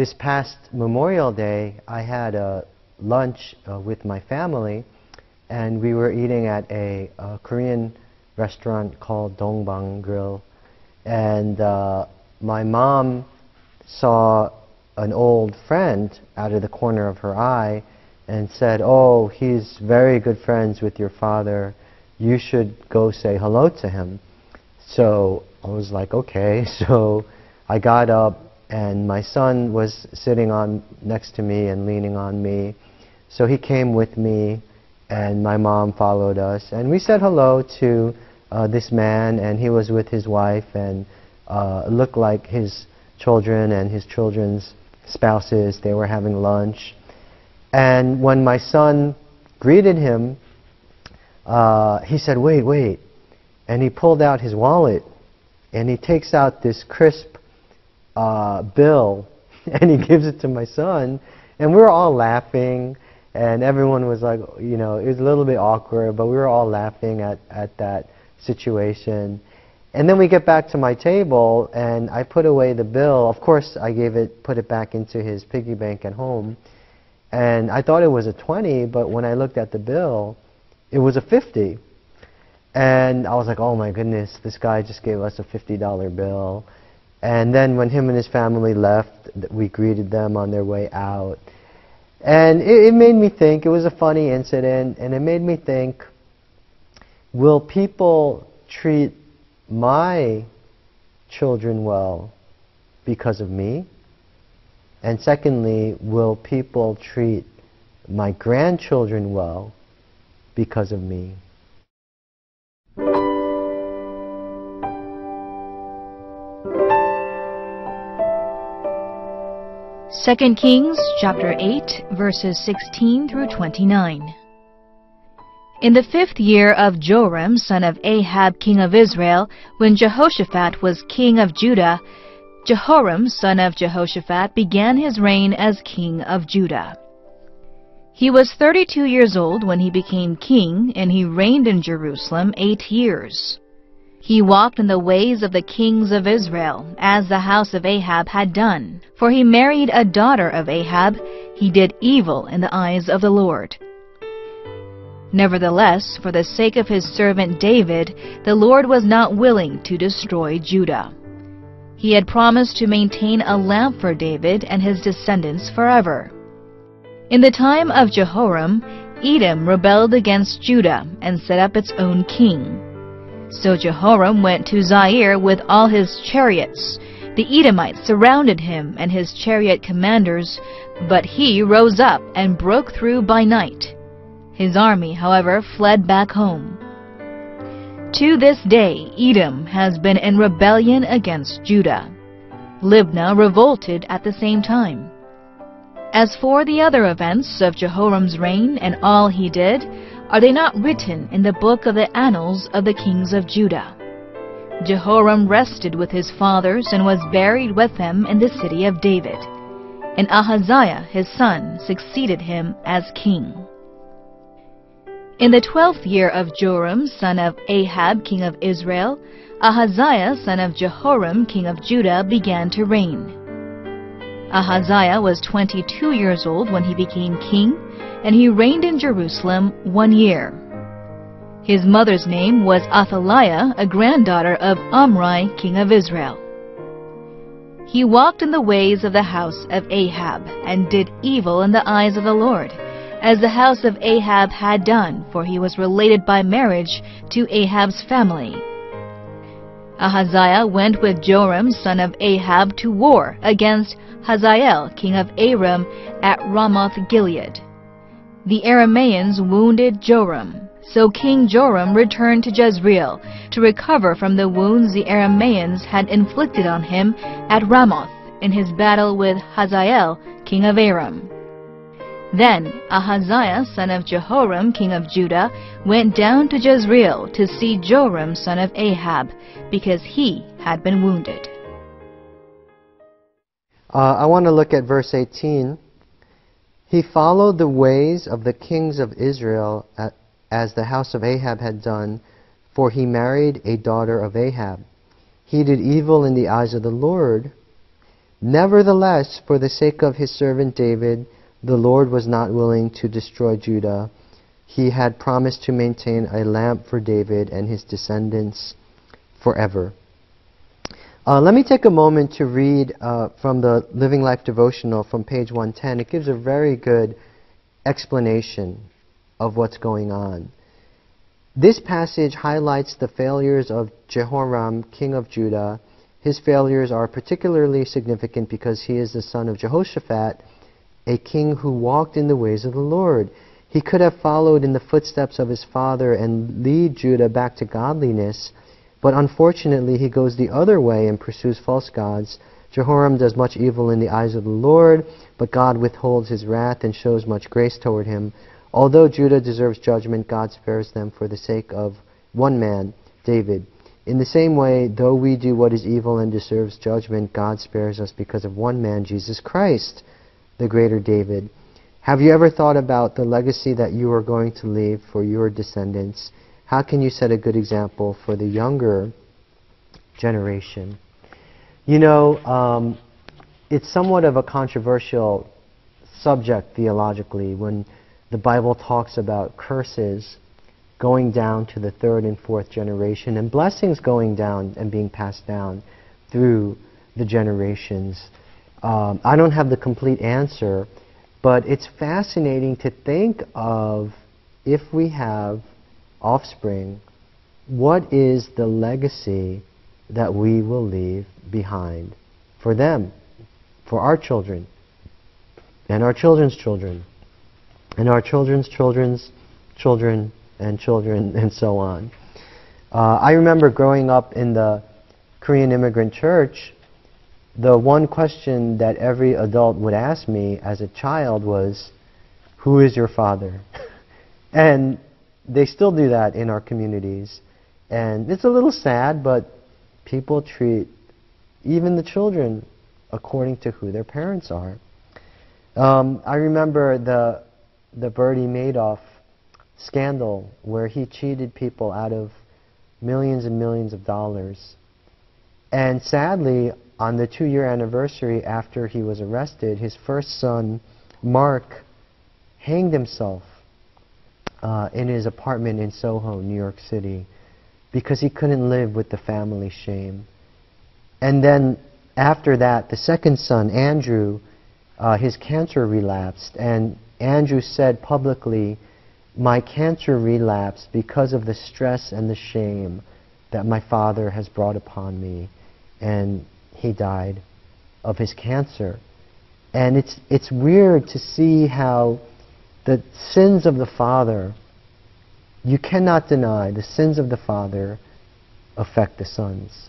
this past Memorial Day, I had a lunch uh, with my family, and we were eating at a, a Korean restaurant called Dongbang Grill, and uh, my mom saw an old friend out of the corner of her eye and said, "Oh, he's very good friends with your father. You should go say hello to him." So I was like, "Okay." So I got up and my son was sitting on next to me and leaning on me. So he came with me and my mom followed us and we said hello to uh, this man and he was with his wife and uh, looked like his children and his children's spouses. They were having lunch. And when my son greeted him, uh, he said, wait, wait. And he pulled out his wallet and he takes out this crisp uh, bill and he gives it to my son and we were all laughing and everyone was like, you know, it was a little bit awkward, but we were all laughing at, at that situation. And then we get back to my table and I put away the bill. Of course, I gave it, put it back into his piggy bank at home. And I thought it was a 20, but when I looked at the bill, it was a 50. And I was like, oh my goodness, this guy just gave us a $50 bill. And then when him and his family left, we greeted them on their way out. And it, it made me think, it was a funny incident, and it made me think, will people treat my children well because of me? And secondly, will people treat my grandchildren well because of me? 2 Kings chapter 8 verses 16 through 29. In the fifth year of Joram son of Ahab king of Israel, when Jehoshaphat was king of Judah, Jehoram son of Jehoshaphat began his reign as king of Judah. He was 32 years old when he became king, and he reigned in Jerusalem eight years. He walked in the ways of the kings of Israel, as the house of Ahab had done. For he married a daughter of Ahab. He did evil in the eyes of the Lord. Nevertheless, for the sake of his servant David, the Lord was not willing to destroy Judah. He had promised to maintain a lamp for David and his descendants forever. In the time of Jehoram, Edom rebelled against Judah and set up its own king. So Jehoram went to Zair with all his chariots. The Edomites surrounded him and his chariot commanders, but he rose up and broke through by night. His army, however, fled back home. To this day, Edom has been in rebellion against Judah. Libnah revolted at the same time. As for the other events of Jehoram's reign and all he did, are they not written in the book of the annals of the kings of Judah? Jehoram rested with his fathers and was buried with them in the city of David. And Ahaziah his son succeeded him as king. In the twelfth year of Joram son of Ahab king of Israel, Ahaziah son of Jehoram king of Judah began to reign. Ahaziah was twenty-two years old when he became king, and he reigned in Jerusalem one year. His mother's name was Athaliah, a granddaughter of Omri, king of Israel. He walked in the ways of the house of Ahab, and did evil in the eyes of the Lord, as the house of Ahab had done, for he was related by marriage to Ahab's family. Ahaziah went with Joram son of Ahab to war against Hazael king of Aram at Ramoth Gilead. The Arameans wounded Joram. So King Joram returned to Jezreel to recover from the wounds the Arameans had inflicted on him at Ramoth in his battle with Hazael, king of Aram. Then Ahaziah, son of Jehoram, king of Judah, went down to Jezreel to see Joram, son of Ahab, because he had been wounded. Uh, I want to look at verse 18. He followed the ways of the kings of Israel as the house of Ahab had done, for he married a daughter of Ahab. He did evil in the eyes of the Lord, Nevertheless, for the sake of his servant David, the Lord was not willing to destroy Judah. He had promised to maintain a lamp for David and his descendants forever. Uh, let me take a moment to read uh, from the Living Life devotional from page 110. It gives a very good explanation of what's going on. This passage highlights the failures of Jehoram, king of Judah. His failures are particularly significant because he is the son of Jehoshaphat, a king who walked in the ways of the Lord. He could have followed in the footsteps of his father and lead Judah back to godliness, but unfortunately he goes the other way and pursues false gods. Jehoram does much evil in the eyes of the Lord, but God withholds his wrath and shows much grace toward him. Although Judah deserves judgment, God spares them for the sake of one man, David. In the same way, though we do what is evil and deserves judgment, God spares us because of one man, Jesus Christ, the greater David. Have you ever thought about the legacy that you are going to leave for your descendants? How can you set a good example for the younger generation? You know, um, it's somewhat of a controversial subject theologically when the Bible talks about curses going down to the third and fourth generation and blessings going down and being passed down through the generations. Um, I don't have the complete answer, but it's fascinating to think of if we have offspring, what is the legacy that we will leave behind for them, for our children, and our children's children? and our children's children's children and children and so on. Uh, I remember growing up in the Korean immigrant church, the one question that every adult would ask me as a child was, Who is your father? and they still do that in our communities. And it's a little sad, but people treat even the children according to who their parents are. Um, I remember the the Bernie Madoff scandal where he cheated people out of millions and millions of dollars. And sadly, on the two year anniversary after he was arrested, his first son, Mark, hanged himself uh, in his apartment in Soho, New York City, because he couldn't live with the family shame. And then after that, the second son, Andrew, uh, his cancer relapsed, and Andrew said publicly, My cancer relapsed because of the stress and the shame that my father has brought upon me. And he died of his cancer. And it's, it's weird to see how the sins of the father, you cannot deny, the sins of the father affect the sons.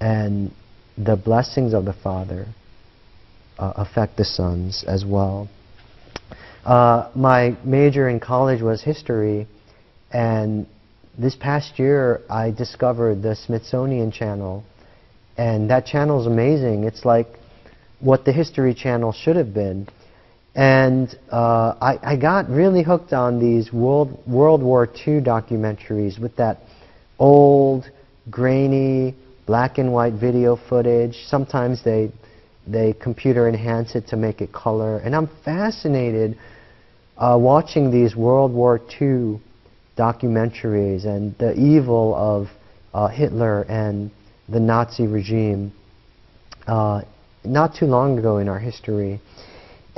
And the blessings of the father uh, affect the sons as well. Uh, my major in college was history, and this past year I discovered the Smithsonian Channel, and that channel is amazing. It's like what the History Channel should have been. And uh, I, I, got really hooked on these World, World War II documentaries with that old, grainy, black and white video footage. Sometimes they, they computer enhance it to make it color. And I'm fascinated uh, watching these World War II documentaries and the evil of uh, Hitler and the Nazi regime uh, not too long ago in our history.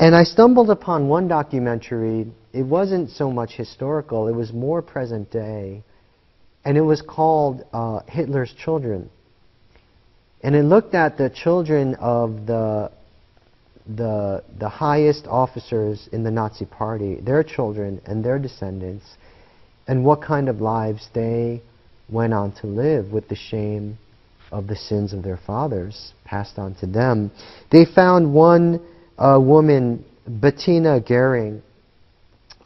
And I stumbled upon one documentary. It wasn't so much historical, it was more present day. And it was called uh, Hitler's Children. And it looked at the children of the the, the highest officers in the Nazi Party, their children and their descendants, and what kind of lives they went on to live with the shame of the sins of their fathers passed on to them. They found one uh, woman, Bettina Goering,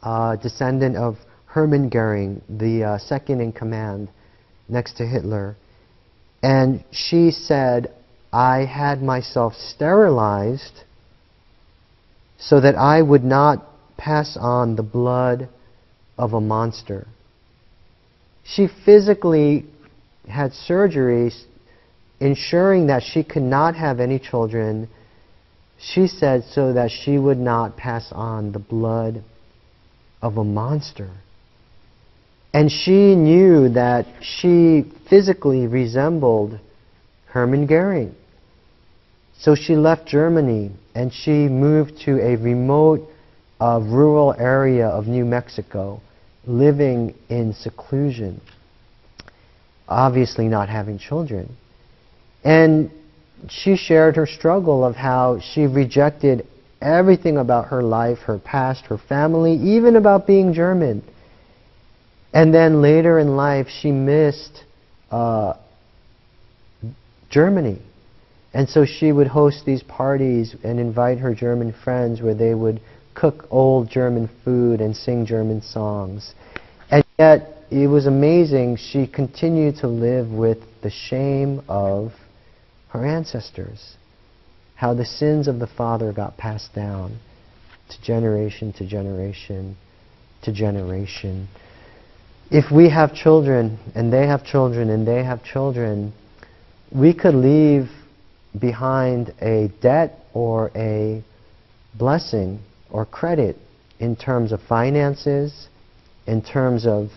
uh, descendant of Hermann Goering, the uh, second in command next to Hitler. And she said, I had myself sterilized so that I would not pass on the blood of a monster. She physically had surgeries ensuring that she could not have any children, she said so that she would not pass on the blood of a monster. And she knew that she physically resembled Hermann Goering. So she left Germany and she moved to a remote uh, rural area of New Mexico, living in seclusion, obviously not having children. And she shared her struggle of how she rejected everything about her life, her past, her family, even about being German. And then later in life, she missed uh, Germany. And so she would host these parties and invite her German friends where they would cook old German food and sing German songs. And yet, it was amazing, she continued to live with the shame of her ancestors. How the sins of the father got passed down to generation to generation to generation. If we have children, and they have children, and they have children, we could leave behind a debt or a blessing or credit in terms of finances, in terms of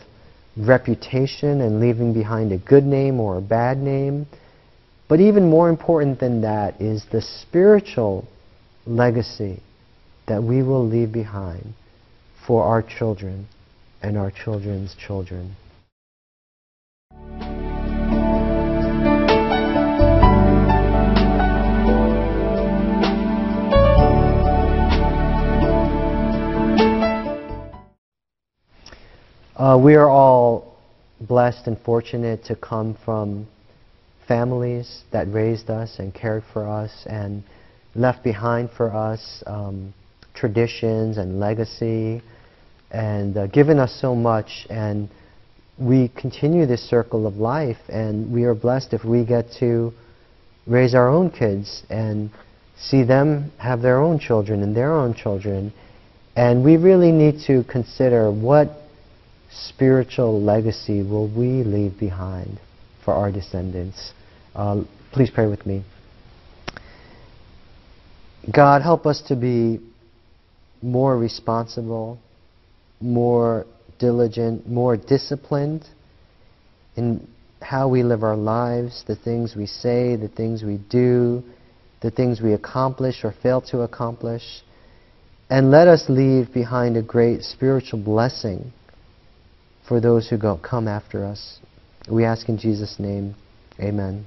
reputation and leaving behind a good name or a bad name. But even more important than that is the spiritual legacy that we will leave behind for our children and our children's children. Uh, we are all blessed and fortunate to come from families that raised us and cared for us and left behind for us um, traditions and legacy and uh, given us so much. And we continue this circle of life, and we are blessed if we get to raise our own kids and see them have their own children and their own children. And we really need to consider what spiritual legacy will we leave behind for our descendants? Uh, please pray with me. God, help us to be more responsible, more diligent, more disciplined in how we live our lives, the things we say, the things we do, the things we accomplish or fail to accomplish. And let us leave behind a great spiritual blessing for those who go, come after us. We ask in Jesus' name, amen.